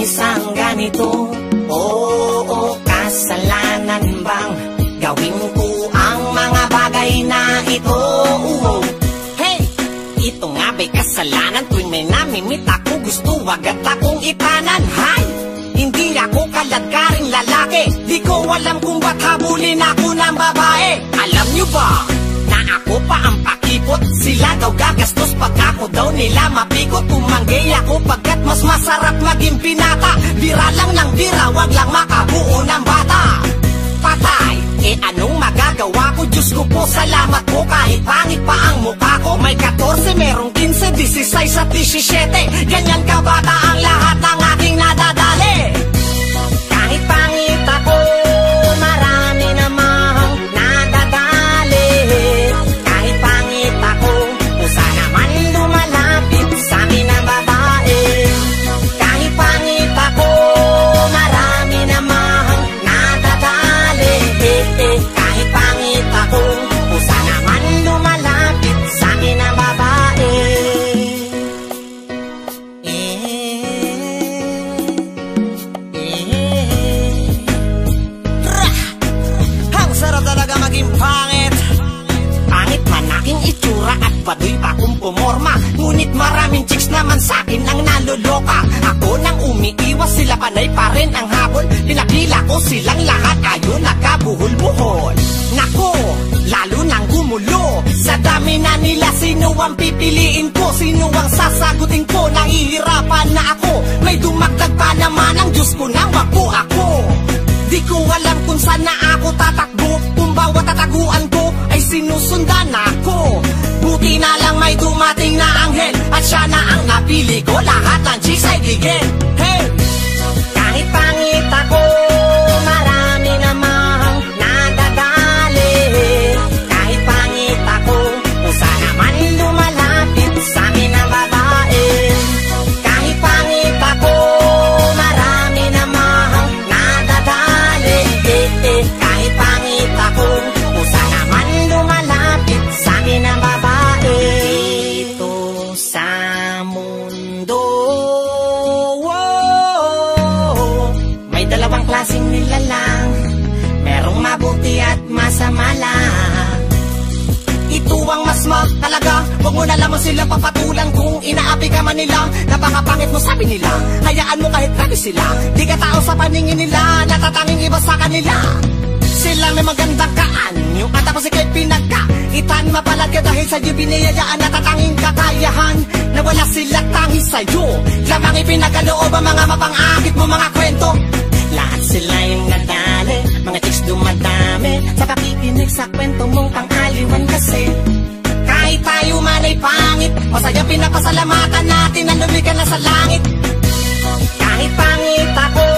isang ganito? Oo, kasalanan bang gawin ko ang mga bagay na ito? Hey! Ito nga ba'y kasalanan tuwing may namimit ako gusto agad akong ipanan Hay! Hindi ako kaladkaring lalaki Di ko alam kung ba't habulin ako ng babae Alam nyo ba na ako pa ang pakipot Sila daw gagastos pag ako daw nila mapikot Tumanggi ako pagkat mas masarap maging Bira lang ng bira, wag lang makabuo ng bata. Patay, eh anong magagawa ko? Diyos ko po, salamat po. Kahit pangit pa ang mukha ko May 14, merong 15, 16 at 17 Ganyan ka bata naluloka Ako nang umiiwas sila panay pa rin ang habol. Pinakila ko silang lahat ayun nagkabuhol-buhol Nako, lalo nang gumulo. Sa dami na nila sino ang pipiliin ko? Sino ang sasagutin ko? Nahihirapan na ako. May dumagdag pa naman ang Diyos ko nang wag po ako. Di ko alam kung saan na ako tatakbo. Kung bawat tataguan ko ay sinusundan ako. Buti na lang ang napili ko Lahat dalawang klaseng nilalang Merong mabuti at masama lang. Ito ang mas mahalaga Huwag mo na lamang sila papatulan Kung inaapi ka man nila. Napakapangit mo sabi nila. Hayaan mo kahit grabe sila. Di ka tao sa paningin nila. Natatanging iba sa kanila. Sila may magandang kaanyo At tapos ikay pinagka. Itan mapalag ka dahil sa'yo biniyayaan. Natatanging kakayahan Na wala sila tangi sa'yo. Lamang ipinagaloob ang mga mapangakit mo mga kwento Sa kwento mong pangaliwan kasi Kahit tayo man ay pangit Masaya pinapasalamatan natin na lumika na sa langit. Kahit pangit ako